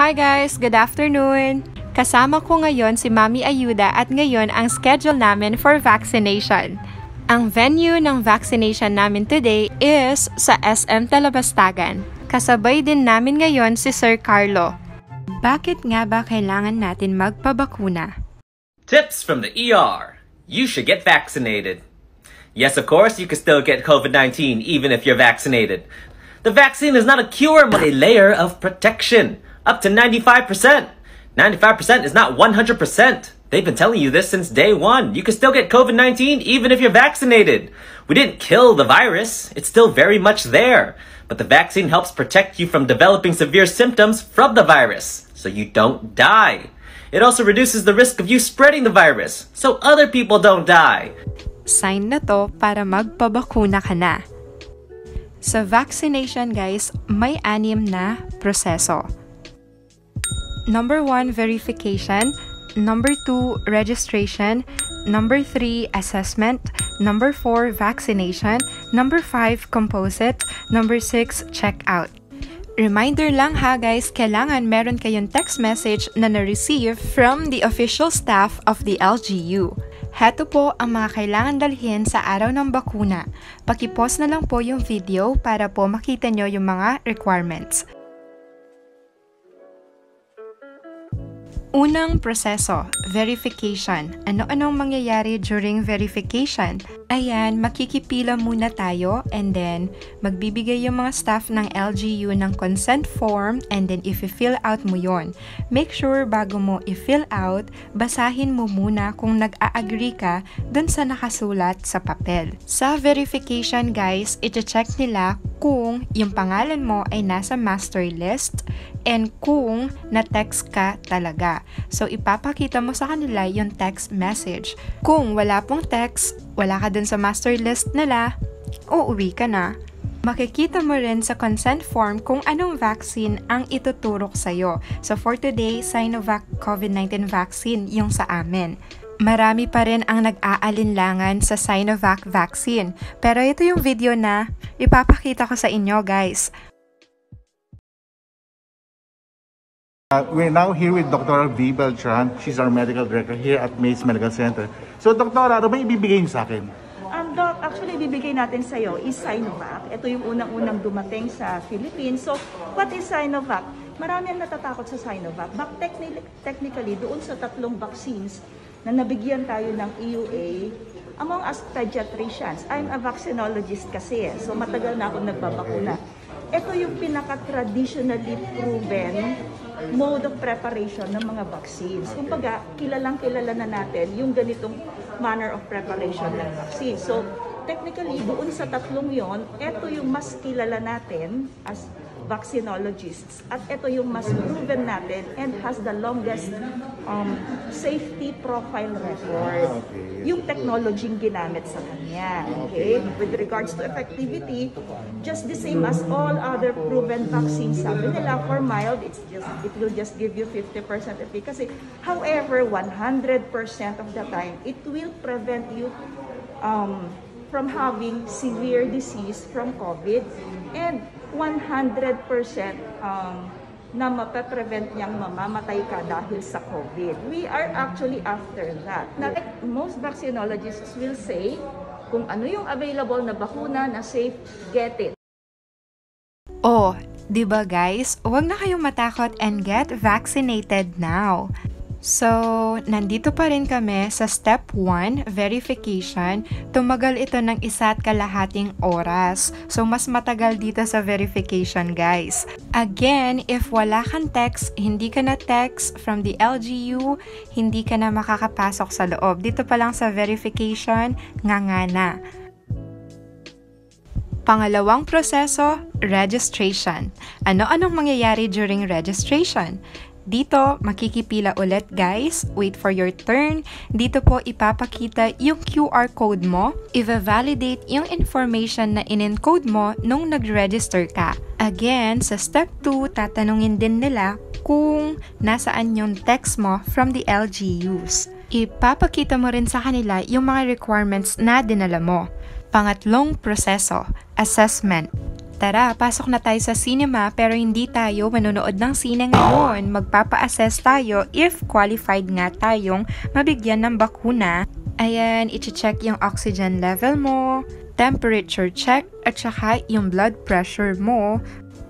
Hi guys! Good afternoon! Kasama ko ngayon si Mami Ayuda at ngayon ang schedule namin for vaccination. Ang venue ng vaccination namin today is sa SM Talabastagan. Kasabay din namin ngayon si Sir Carlo. Bakit nga ba kailangan natin magpabakuna? Tips from the ER. You should get vaccinated. Yes, of course, you can still get COVID 19 even if you're vaccinated. The vaccine is not a cure, but a layer of protection. Up to 95%. 95% is not 100%. They've been telling you this since day one. You can still get COVID 19 even if you're vaccinated. We didn't kill the virus, it's still very much there. But the vaccine helps protect you from developing severe symptoms from the virus, so you don't die. It also reduces the risk of you spreading the virus, so other people don't die. Sign na to para magpabakuna ka na. Sa vaccination guys, may anim na proseso. Number 1, verification. Number 2, registration. Number 3, assessment. Number 4, vaccination. Number 5, composite. Number 6, checkout. Reminder lang ha guys, kailangan meron kayong text message na na-receive from the official staff of the LGU. Heto po ang mga kailangan dalhin sa araw ng bakuna. Pakipost na lang po yung video para po makita nyo yung mga requirements. Unang proseso, verification. Ano-anong mangyayari during verification? Ayan, makikipila muna tayo and then magbibigay yung mga staff ng LGU ng consent form and then if-fill out mo yon. Make sure bago mo i-fill out, basahin mo muna kung nag-a-agree ka dun sa nakasulat sa papel. Sa verification guys, iti-check nila kung yung pangalan mo ay nasa master list and kung na-text ka talaga. So, ipapakita mo sa kanila yung text message. Kung wala pong text, wala ka dun sa master list nila, uuwi ka na. Makikita mo rin sa consent form kung anong vaccine ang ituturok sa'yo. So for today, Sinovac COVID-19 vaccine yung sa amin. Marami pa rin ang nag-aalinlangan sa Sinovac vaccine. Pero ito yung video na ipapakita ko sa inyo guys. Uh, we're now here with Dr. V. Beltran. She's our medical director here at Mace Medical Center. So, Dr. ano ba ibibigay niyo sa akin? Ang doc, actually, bibigay natin sa iyo is Sinovac. Ito yung unang-unang dumating sa Philippines. So, what is Sinovac? Marami ang natatakot sa Sinovac. But technically, technically, doon sa tatlong vaccines na nabigyan tayo ng EUA, among us pediatricians, I'm a vaccinologist kasi eh. So, matagal na ako nagbabakuna. Ito yung pinaka-traditionally proven mode of preparation ng mga vaccines. Kumbaga, kilalang kilala na natin yung ganitong manner of preparation ng vaccine. So, technically, doon sa tatlong yon, ito yung mas kilala natin as vaccinologists. At ito yung mas proven natin and has the longest um, safety profile record. Yung technology ginamit sa kanya. Okay? With regards to effectivity, just the same as all other proven vaccines. Sabi nila, for mild, it's just, it will just give you 50% efficacy. However, 100% of the time, it will prevent you um, from having severe disease from COVID and 100% um, na mapaprevent niyang mamamatay ka dahil sa COVID. We are actually after that. Na, most vaccinologists will say, kung ano yung available na bakuna na safe, get it. Oh, 'di ba guys? Huwag na kayong matakot and get vaccinated now. So, nandito pa rin kami sa step 1, verification. Tumagal ito ng isa't kalahating oras. So, mas matagal dito sa verification, guys. Again, if wala kang text, hindi ka na text from the LGU, hindi ka na makakapasok sa loob. Dito pa lang sa verification, nga nga na. Pangalawang proseso, registration. Ano-anong mangyayari during registration? Dito, makikipila ulit guys. Wait for your turn. Dito po ipapakita yung QR code mo. I-validate yung information na in-encode mo nung nag-register ka. Again, sa step 2, tatanungin din nila kung nasaan yung text mo from the LGUs. Ipapakita mo rin sa kanila yung mga requirements na dinala mo. Pangatlong proseso, assessment. Tara, pasok na tayo sa cinema pero hindi tayo manonood ng sine ngayon. Magpapa-assess tayo if qualified nga tayong mabigyan ng bakuna. Ayan, iti-check yung oxygen level mo, temperature check, at saka yung blood pressure mo.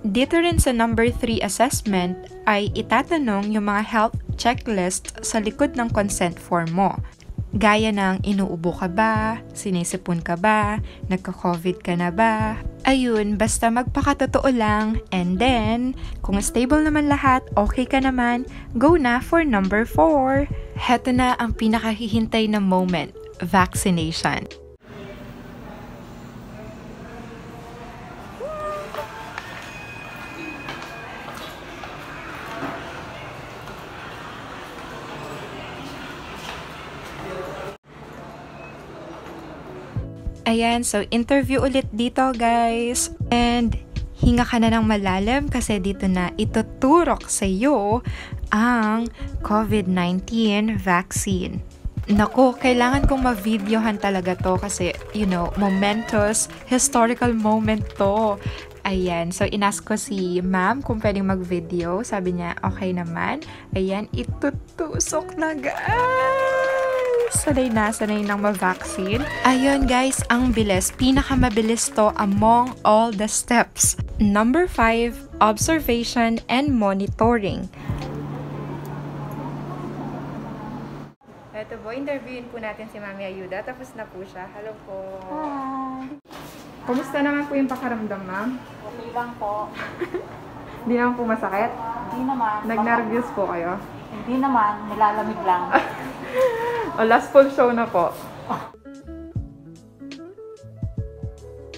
Dito rin sa number 3 assessment ay itatanong yung mga health checklist sa likod ng consent form mo. Gaya ng inuubo ka ba, sinisipon ka ba, nagka-COVID ka na ba. Ayun, basta magpakatotoo lang. And then, kung stable naman lahat, okay ka naman, go na for number 4. Heto na ang pinakahihintay na moment, vaccination. Ayan, so interview ulit dito guys. And hinga ka na ng malalim kasi dito na ituturok sa iyo ang COVID-19 vaccine. Nako, kailangan kong ma-videohan talaga to kasi, you know, momentous, historical moment to. Ayan, so inask ko si ma'am kung pwedeng mag-video. Sabi niya, okay naman. Ayan, itutusok na guys! Sanay na, sanay nang ma-vaccine. Ayun guys, ang bilis. Pinakamabilis to among all the steps. Number 5, observation and monitoring. Ito po, interviewin po natin si Mami Ayuda. Tapos na po siya. Hello po. Hi. Kumusta naman po yung pakaramdam, ma'am? Okay lang po. Hindi naman po masakit? Hindi naman. Nag-nervous po kayo? Hindi naman. Nilalamig lang. O, last full show na po.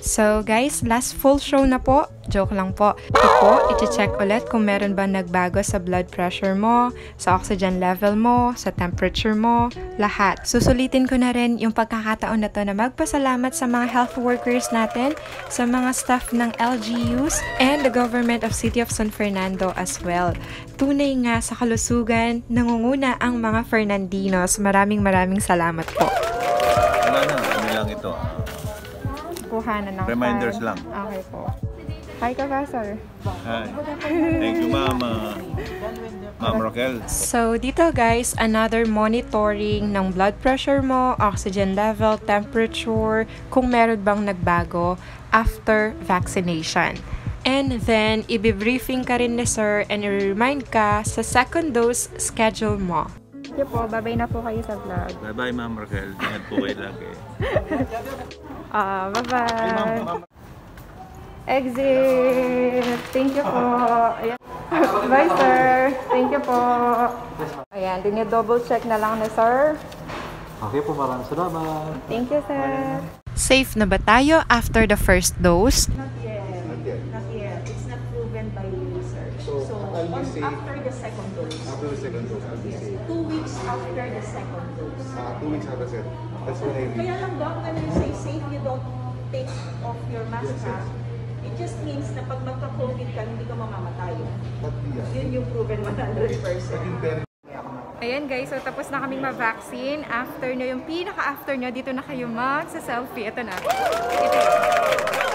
So guys, last full show na po. Joke lang po. Ito po, iti-check ulit kung meron ba nagbago sa blood pressure mo, sa oxygen level mo, sa temperature mo, lahat. Susulitin ko na rin yung pagkakataon na to na magpasalamat sa mga health workers natin, sa mga staff ng LGUs, and the government of City of San Fernando as well. Tunay nga sa kalusugan, nangunguna ang mga Fernandinos. Maraming maraming salamat po. Wala na, ano lang ito. Kuhanan ng Reminders card. lang. Okay po. Hi, Professor. Hi. Thank you, Ma'am. uh, Ma'am Raquel. So, dito guys, another monitoring ng blood pressure mo, oxygen level, temperature, kung meron bang nagbago after vaccination. And then, ibibriefing ka rin ni sir and i-remind ka sa second dose schedule mo. Thank you po. Babay na po kayo sa vlog. Bye-bye, Ma'am Raquel. Ingat po kayo lagi. Ah, bye-bye. Exit! Thank you po. Ayan. Bye, sir. Thank you po. Ayan, dinidouble check na lang ni sir. Okay po, maraming salamat. Thank you, sir. Safe na ba tayo after the first dose? Not yet. Not yet. It's not proven by research. So, on, after the second dose. After the second dose, I'll be safe. Two weeks after the second dose. Uh, two weeks after that. That's when I Kaya lang doc, when you say safe, you don't take off your mask ha? It just means na pag magka-COVID ka, hindi ka mamamatay. But yeah. Yun yung proven 100%. Ayan guys, so tapos na kaming ma-vaccine. After nyo, yung pinaka-after nyo, dito na kayo mag-selfie. Ito na. Ito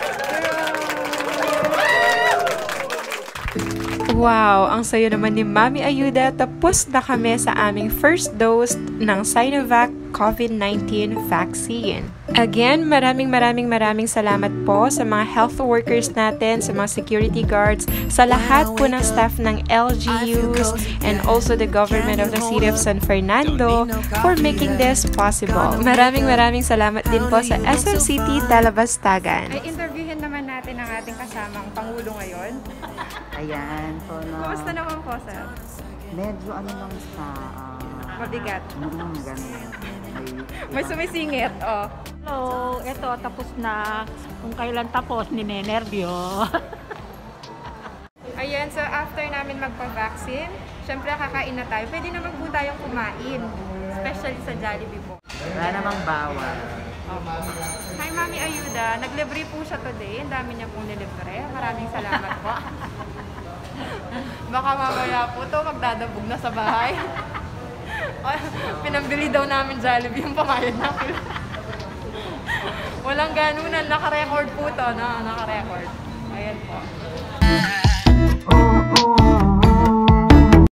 Wow, ang sayo naman ni Mami Ayuda. Tapos na kami sa aming first dose ng Sinovac COVID-19 vaccine. Again, maraming maraming maraming salamat po sa mga health workers natin, sa mga security guards, sa lahat po ng staff ng LGUs, and also the government of the City of San Fernando for making this possible. Maraming maraming salamat din po sa SM City Talabastagan. Ay, interviewin naman natin ang ating kasamang Pangulo ngayon. Ayan, so na, Kumusta naman po, sir? medyo ano lang sa, ah, Mabigat. mm, ganun. May, May sumisingit, oh. Hello. Ito, tapos na. Kung kailan tapos, ninenervyo. Ayan, so after namin magpa-vaccine, syempre kakain na tayo. Pwede naman po tayong kumain. Especially sa Jollibee po. wala namang bawal. Hi, Mami Ayuda. Naglibre po siya today. Ang dami niya pong nilibre. Maraming salamat po. Baka mamaya po to magdadabog na sa bahay. Pinambili daw namin Jollibee yung pamayad namin. Walang ganunan. Naka-record po to. No? Naka-record. Ayan po.